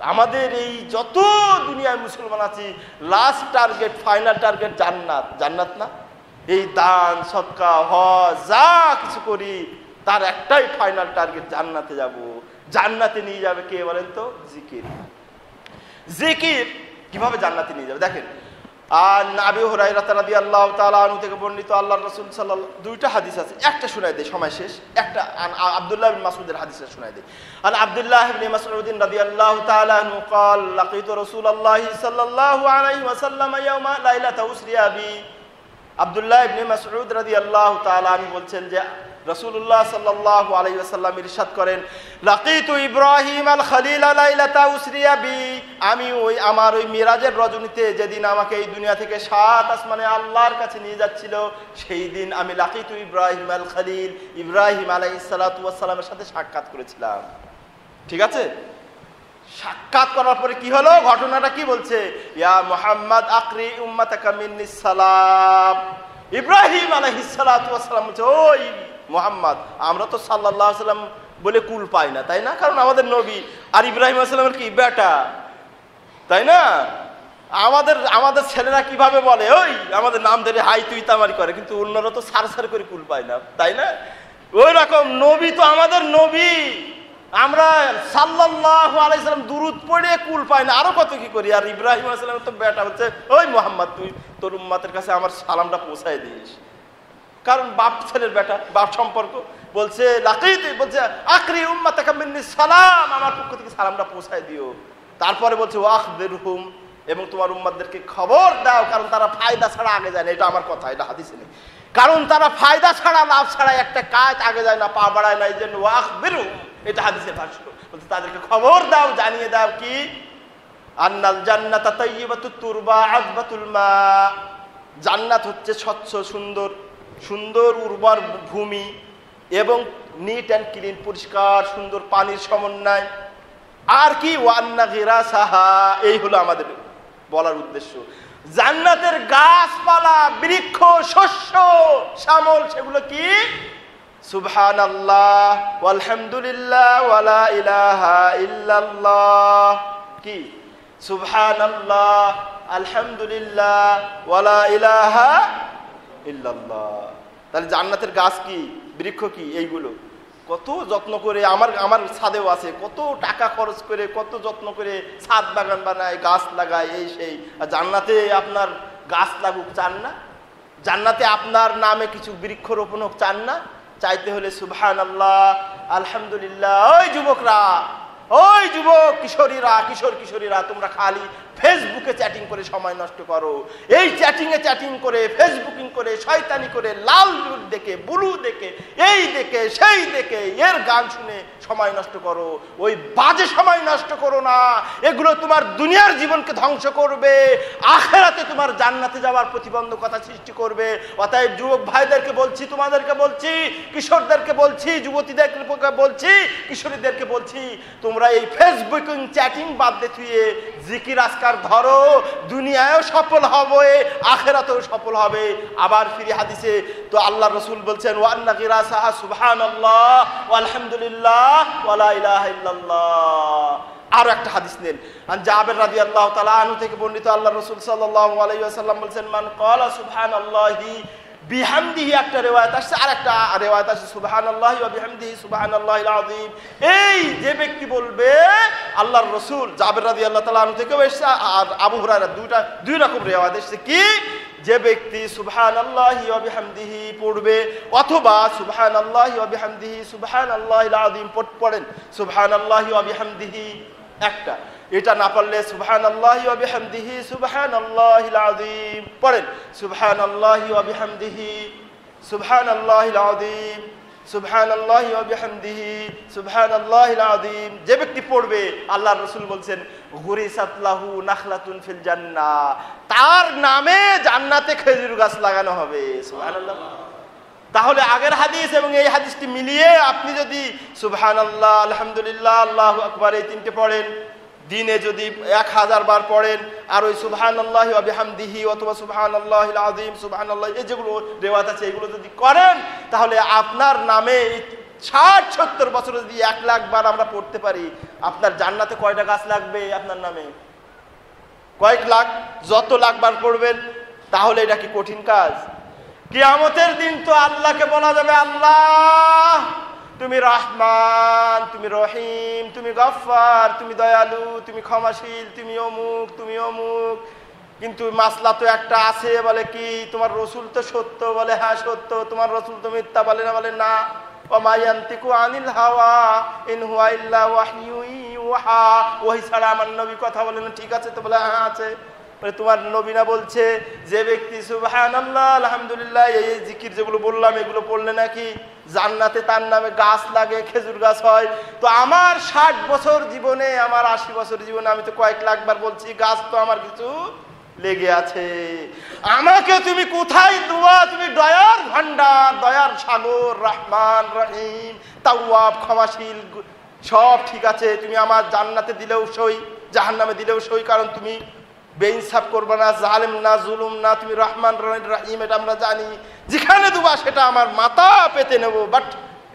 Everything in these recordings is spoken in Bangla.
আমাদের এই যত দুনিয়ায় মুসলমান আছি লাস্ট টার্গেট ফাইনাল টার্গেট জান্নাত। জান্নাত না? এই দান, সৎকা হ যা কিছু করি, তার একটাই ফাইনাল টার্গেট জান্নাতে যাব। জান্নাতে নিয়ে যাবে কে বলেন তো? জিকির। জিকির কীভাবে জান্নাতে নিয়ে যাবে? দেখেন আর নাবি হুরাইরা রাদিয়াল্লাহু তাআলা আনহু থেকে বর্ণিত আল্লাহর রাসূল সাল্লাল্লাহু দুইটা হাদিস আছে একটা শোনায় দেয় সময় শেষ একটা আন আব্দুল্লাহ বিন মাসউদের হাদিসটা শোনায় দেয় আন আব্দুল্লাহ ইবনে মাসউদ রাদিয়াল্লাহু তাআলা আনহু قال لقيت رسول الله صلى الله عليه وسلم يوم ليلة أسري بي আব্দুল্লাহ ইবনে মাসউদ রাদিয়াল্লাহু তাআলা আমি বলছেন যে সাল্লাল্লাহু আলাইহি ওয়াসাল্লাম ইরশাদ করেন, লাকিতু ইব্রাহিম আল খলিল লাইলাতা উসরিয়া বি। আমি ওই আমার ওই মিরাজের রজনীতে যেদিন আমাকে এই দুনিয়া থেকে সাত আসমানে আল্লাহর কাছে নিয়ে যাচ্ছিল, সেই দিন আমি লাকিতু ইব্রাহিম আল খলিল ইব্রাহিম আলাইহিস সালাতু ওয়াস সাথে সাক্ষাৎ করেছিলাম। ঠিক আছে? সাক্ষাৎ করার পরে কি হলো? ঘটনাটা কি বলছে? ইয়া মোহাম্মদ আকরি সালাম। ইব্রাহিম ওয়াস বলছে, ওই মোহাম্মদ, আমরা তো আলাইহি সাল্লাম বলে কুল পাই না, তাই না? কারণ আমাদের নবী আর ইব্রাহিম আসসালামের কি বেটা? তাই না? আমাদের আমাদের ছেলেরা কীভাবে বলে, ওই আমাদের নাম ধরে হাই তুই তামারি করে। কিন্তু অন্যরা তো সার সার করে কুল পায় না, তাই না? ওই রকম নবী তো আমাদের নবী। আমরা সাল্লাল্লাহু আলাইহি সাল্লাম দুরুদ পড়ে কুল পাই না। আরও কত কি করি? আর ইব্রাহিম আলাইহিস তো বেটা হচ্ছে, ওই মোহাম্মদ, তুই তোর উম্মাতের কাছে আমার সালামটা পৌঁছায় দিস। কারণ বাপ ছেলের বেটা, বাপ সম্পর্ক। বলছে, লাকিত, বলছে আখরি উম্মাতাকা মিন্নি সালাম, আমার পক্ষ থেকে সালামটা পৌঁছায় দিও। তারপরে বলছে ওয়াখ বেরহুম এবং তোমার উম্মাদেরকে খবর দাও, কারণ তারা ফায়দা ছাড়া আগে যায় না। এটা আমার কথা, এটা হাদিসে নেই। কারণ তারা ফায়দা ছাড়া, লাভ ছাড়া একটা কাজ আগে যায় না, পা বাড়ায় না, এই জন্য ওয়াখ বেরহুম এটা হাদিসের ভাষ্য। বলছে, তাদেরকে খবর দাও, জানিয়ে দাও কি? আন্নাল জান্নাতা তাইয়িবাতুত তুরবা আযবাতুল মা। জান্নাত হচ্ছে স্বচ্ছ, সুন্দর সুন্দর উর্বর ভূমি এবং নিট অ্যান্ড ক্লিন পরিষ্কার, সুন্দর পানির সমন্বয়। আর কি? ওয়ান্না গিরা সাহা এই হলো আমাদের বলার উদ্দেশ্য। জান্নাতের গাছপালা, বৃক্ষ, শস্য, শ্যামল, সেগুলো কি? ওয়ালা ইলাহা ইল্লাল্লাহ। কি? ওয়ালা ইলাহা ইল্লাল্লাহ। তাহলে জান্নাতের গাছ কি? বৃক্ষ কি? এইগুলো। কত যত্ন করে আমার আমার ছাদেও আছে, কত টাকা খরচ করে, কত যত্ন করে ছাদ বাগান বানায়, গাছ লাগায়, এই সেই। জান্নাতে আপনার গাছ লাগুক চান না? জান্নাতে আপনার নামে কিছু বৃক্ষরোপণ হোক চান না? চাইতে হলে সুবহান আল্লাহ আলহামদুলিল্লাহ, ওই যুবকরা। ওই যুবক, কিশোরীরা, কিশোর কিশোরীরা, তোমরা খালি ফেসবুকে চ্যাটিং করে সময় নষ্ট করো। এই চ্যাটিংয়ে চ্যাটিং করে, ফেসবুকিং করে, শয়তানি করে, লাল লুট দেখে, বুলু দেখে, এই দেখে, সেই দেখে, এর গান শুনে সময় নষ্ট করো। ওই বাজে সময় নষ্ট করো না। এগুলো তোমার দুনিয়ার জীবনকে ধ্বংস করবে। আখেরাতে তোমার জান্নাতে যাওয়ার প্রতিবন্ধকতা সৃষ্টি করবে। অতএব যুবক ভাইদেরকে বলছি, তোমাদেরকে বলছি, কিশোরদেরকে বলছি, যুবতীদেরকে বলছি, কিশোরীদেরকে বলছি, তোমরা এই ফেসবুকিং চ্যাটিং বাদ দিয়ে জিকির আজকার ধরো, দুনিয়ায়ও সফল হবে, আখেরাতেও সফল হবে। আবার ফিরে হাদিসে তো আল্লাহ রসুল বলছেন ওয়ান্না সাহা সুবহান আল্লাহ আলহামদুলিল্লাহ ওয়ালা ইলাহা একটা হাদিস নেন। আন জাবের আল্লাহ তালা আনহু থেকে বর্ণিত আল্লাহ রাসূল ওয়াসাল্লাম বলেন মান ক্বালা সুবহানাল্লাহি বিহামদিহি একটা রেওয়ায়ত আসছে আর একটা রেওয়ায়ত আসছে, সুবহানাল্লাহি ওয়া বিহামদিহি, সুবহানাল্লাহিল আযীম। এই যে ব্যক্তি বলবে, আল্লাহর রাসূল জাবের রাদিয়াল্লাহু তাআলা আনহু থেকেও এসেছে, আর আবু হুরায়রা দুইটা, দুই রকম রেওয়ায়ত এসেছে। কি? যে ব্যক্তি সুবহানাল্লাহি ওয়া বিহামদিহি পড়বে, অথবা সুবহানাল্লাহি ওয়া বিহামদিহি, সুবহানাল্লাহিল আযীম পড়েন, সুবহানাল্লাহি ওয়া বিহামদিহি একটা। এটা না পারলে সুবহান আল্লাহি বিহামদিহি সুবহান আল্লাহিল আযীম। পড়েন সুবহান আল্লাহি বিহামদিহি সুবহান আল্লাহিল আযীম সুবহান আল্লাহি বিহামদিহি সুবহান আল্লাহিল আযীম। যে ব্যক্তি পড়বে, আল্লাহর রসুল বলছেন গুরিসাত লাহু নাখলাতুন ফিল জান্না। তার নামে জান্নাতে খেজুর গাছ লাগানো হবে, সুবহানাল্লাহ। তাহলে আগের হাদিস এবং এই হাদিসটি মিলিয়ে আপনি যদি সুবহান আল্লাহ আলহামদুলিল্লাহ, আল্লাহ আকবর এই তিনটে পড়েন দিনে যদি এক হাজার বার পড়েন, আর ওই সুবহান আল্লাহ আবিহামদিহি অথবা সুবহান আল্লাহ আজিম সুবহান আল্লাহ এই যেগুলো রেওয়াত আছে, এগুলো যদি করেন, তাহলে আপনার নামে ষাট, সত্তর বছর যদি এক লাখ বার আমরা পড়তে পারি, আপনার জান্নাতে কয়টা গাছ লাগবে আপনার নামে? কয়েক লাখ, যত লাখ বার পড়বেন, তাহলে এটা কি কঠিন কাজ? কিয়ামতের দিন তো আল্লাহকে বলা যাবে, আল্লাহ! তুমি রহমান, তুমি রহিম, তুমি গফফার, তুমি দয়ালু, তুমি ক্ষমাশীল, তুমি অমুক তুমি অমুক। কিন্তু মাসলা তো একটা আছে বলে কি, তোমার রসুল তো সত্য বলে? হ্যাঁ সত্য। তোমার রসুল তো মিথ্যা বলে না বলে না। আনিল হাওয়া, ইন ওহি ছাড়া কথা বলে না, ঠিক আছে? তো বলে হ্যাঁ আছে। তোমার নবীনা বলছে যে ব্যক্তি, সুবহানাল্লাহ, আলহামদুলিল্লাহ, এই জিকির যেগুলো বললাম, এগুলো পড়লে নাকি জান্নাতে তার নামে গাছ লাগে, খেজুর গাছ হয়। তো আমার ষাট বছর জীবনে, আমার আশি বছর জীবনে আমি তো কয়েক লাখবার বলছি, গাছ তো আমার কিছু লেগে আছে। আমাকে তুমি কোথায় দোয়া, তুমি দয়ার ভান্ডার দয়ার সাগর, রহমান, রহিম, তাওয়াব, ক্ষমাশীল, সব ঠিক আছে। তুমি আমার জান্নাতে দিলেও সই, জাহান্নামে দিলেও সই, কারণ তুমি বেইনসাফ করবে না, জালেম না, জুলুম না, তুমি রহমান, রহিম এটা আমরা জানি। যেখানে দুবা সেটা আমার মাথা পেতে নেব বাট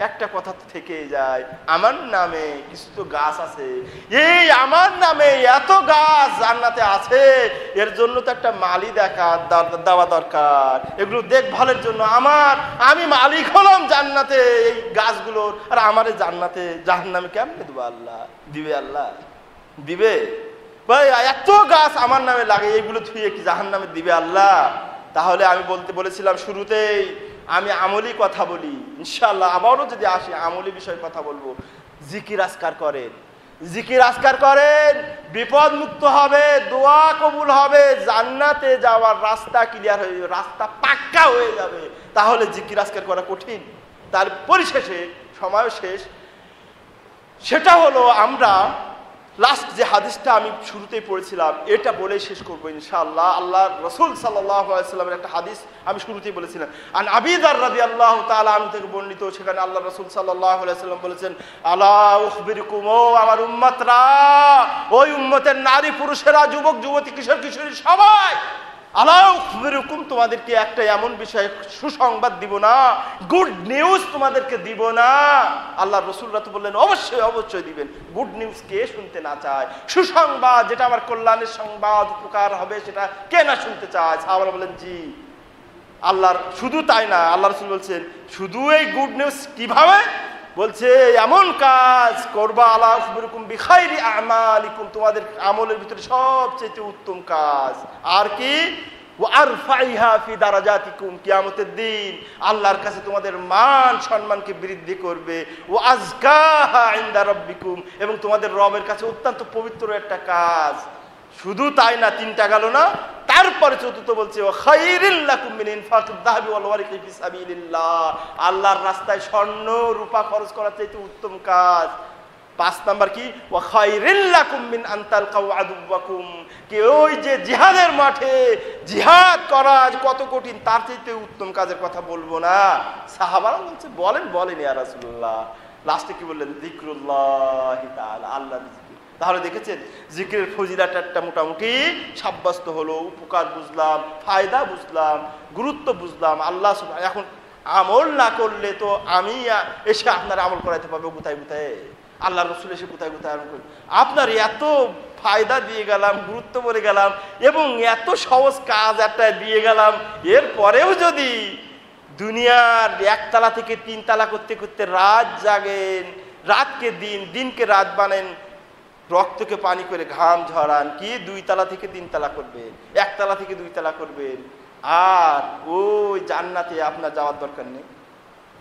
একটা কথা তো থেকে যায়, আমার নামে কিছু তো গাছ আছে। এই আমার নামে এত গাছ জান্নাতে আছে, এর জন্য তো একটা মালি দেখা দেওয়া দরকার। এগুলো দেখভালের জন্য আমার, আমি মালিক হলাম জান্নাতে, এই গাছগুলোর আর আমার জান্নাতে, জাহান্নামে কেমনে দেবো আল্লাহ? দিবে আল্লাহ? দিবে? ভাই এত গাছ আমার নামে লাগে এইগুলো থুয়ে কি জাহান নামে দিবে আল্লাহ? তাহলে আমি বলতে বলেছিলাম শুরুতেই, আমি আমলি কথা বলি। ইনশাল্লাহ আবারও যদি আসি, আমলি বিষয়ে কথা বলব। জিকির আসকার করেন। জিকির আসকার করেন বিপদ মুক্ত হবে, দোয়া কবুল হবে, জান্নাতে যাওয়ার রাস্তা ক্লিয়ার হয়ে যাবে, রাস্তা পাক্কা হয়ে যাবে। তাহলে জিকির আসকার করা কঠিন। তার পরিশেষে, সময় শেষ। সেটা হলো আমরা লাস্ট যে হাদিসটা আমি শুরুতেই পড়েছিলাম, এটা বলে শেষ করব ইনশাআল্লাহ। আল্লাহ রসুল সাল্লামের একটা হাদিস আমি শুরুতেই বলেছিলাম। আর আবিদার রাজি আল্লাহ তালা আমি থেকে বর্ণিত, সেখানে আল্লাহ রসুল সাল্লাম বলেছেন আল্লাহ আমার উম্মতরা, ওই উম্মতের নারী পুরুষেরা, যুবক, যুবতী, কিশোর, কিশোরী সবাই আল্লাহ উখবিরকুম তোমাদেরকে একটা এমন বিষয়ে সুসংবাদ দিব না গুড নিউজ তোমাদেরকে দিব না। আল্লাহ রসুলরা তো বললেন, অবশ্যই অবশ্যই দিবেন। গুড নিউজ কে শুনতে না চায়? সুসংবাদ, যেটা আমার কল্যাণের সংবাদ, উপকার হবে, সেটা কে না শুনতে চায়? সাহাবারা বলেন জি। আল্লাহর, শুধু তাই না, আল্লাহ রসুল বলছেন, শুধু এই গুড নিউজ কীভাবে? বলছে, এমন কাজ করবা আল্লাহ উখবিরকুম বিখাইরি আমালিকুম। তোমাদের আমলের ভিতরে সবচেয়ে উত্তম কাজ আর কি? কিয়ামতের দিন আল্লাহর কাছে তোমাদের মান সম্মানকে বৃদ্ধি করবে। ও আজকাহা রাব্বিকুম। এবং তোমাদের রবের কাছে অত্যন্ত পবিত্র একটা কাজ। শুধু তাই না, তিনটা গেল না? তারপরে চতুর্থ বলছে, ও আল্লাহর রাস্তায় স্বর্ণ রূপা খরচ করার চাইতে উত্তম কাজ। পাঁচ নাম্বার কি? ও খাইরিল্লাকুম মিন আনতাল কাউ আদুব্বাকুম কি ওই যে জিহাদের মাঠে জিহাদ করা কত কঠিন, তার চাইতে উত্তম কাজের কথা বলব না। সাহাবারা বলছে, বলেন বলেন ইয়া রাসূলুল্লাহ। লাস্টে কি বললেন? আল্লাহর জিকির তাহলে দেখেছেন, জিকিরের ফজিলাটা একটা মোটামুটি সাব্যস্ত হলো, উপকার বুঝলাম, ফায়দা বুঝলাম, গুরুত্ব বুঝলাম, আল্লাহ এখন আমল না করলে তো আমি এসে আপনার আমল করাইতে পারব কোথায় কোথায়? আল্লাহ রসুল এসে কোথায় কোথায় আমল করবে? আপনার এত ফায়দা দিয়ে গেলাম, গুরুত্ব বলে গেলাম, এবং এত সহজ কাজ একটা দিয়ে গেলাম এরপরেও যদি দুনিয়ার একতলা থেকে তিনতলা করতে করতে রাত জাগেন, রাতকে দিন, দিনকে রাত বানেন রক্তকে পানি করে ঘাম ঝরান, কি দুই তালা থেকে তিন তালা করবেন? একতলা থেকে দুই তালা করবেন। আর ওই জান্নাতে আপনার যাওয়ার দরকার নেই।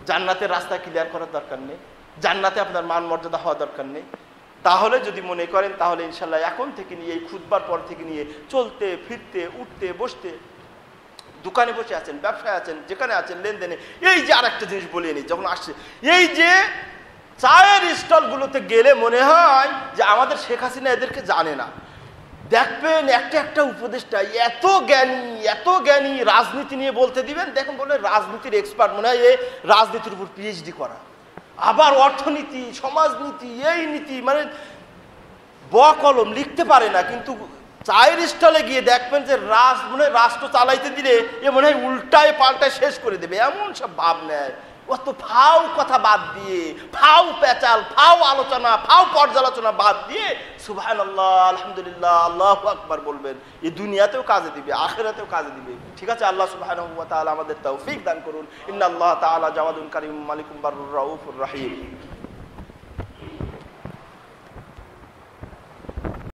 জান্নাতের রাস্তা ক্লিয়ার করার দরকার নেই। জান্নাতে আপনার মান মর্যাদা হওয়া দরকার নেই। তাহলে যদি মনে করেন, তাহলে ইনশাল্লাহ এখন থেকে নিয়ে, এই খুদবার পর থেকে নিয়ে চলতে, ফিরতে, উঠতে, বসতে, দোকানে বসে আছেন, ব্যবসায় আছেন, যেখানে আছেন, লেনদেনে, এই যে আর একটা জিনিস বলিয়ে নিই, যখন আসছে, এই যে চায়ের স্টলগুলোতে গেলে মনে হয় যে আমাদের শেখ হাসিনা এদেরকে জানে না। দেখবেন একটা একটা উপদেশটা এত জ্ঞানী এত জ্ঞানী রাজনীতি নিয়ে বলতে দিবেন, দেখুন বলে রাজনীতির এক্সপার্ট মনে হয় এ রাজনীতির উপর পিএইচডি করা। আবার অর্থনীতি, সমাজনীতি, এই নীতি মানে ব কলম লিখতে পারে না, কিন্তু চায়ের স্টলে গিয়ে দেখবেন যে রাজ, মনে রাষ্ট্র চালাইতে দিলে এ মনে হয় উল্টায় পাল্টায় শেষ করে দেবে, এমন সব ভাব নেয় অত ফাও কথা বাদ দিয়ে, ফাও ফাও আলোচনা, ফাও পর্যালোচনা বাদ দিয়ে সুবহান আলহামদুলিল্লাহ, আল্লাহ বলবেন, এ দুনিয়াতেও কাজে দিবে, আখেরাতেও কাজে দিবে। ঠিক আছে, আল্লাহ সুবহান আমাদের তৌফিক দান করুন। ইন্না আল্লাহ তালা জাওয়াদুল কারিম মালিকুম্বার রাউফুর রাহিম।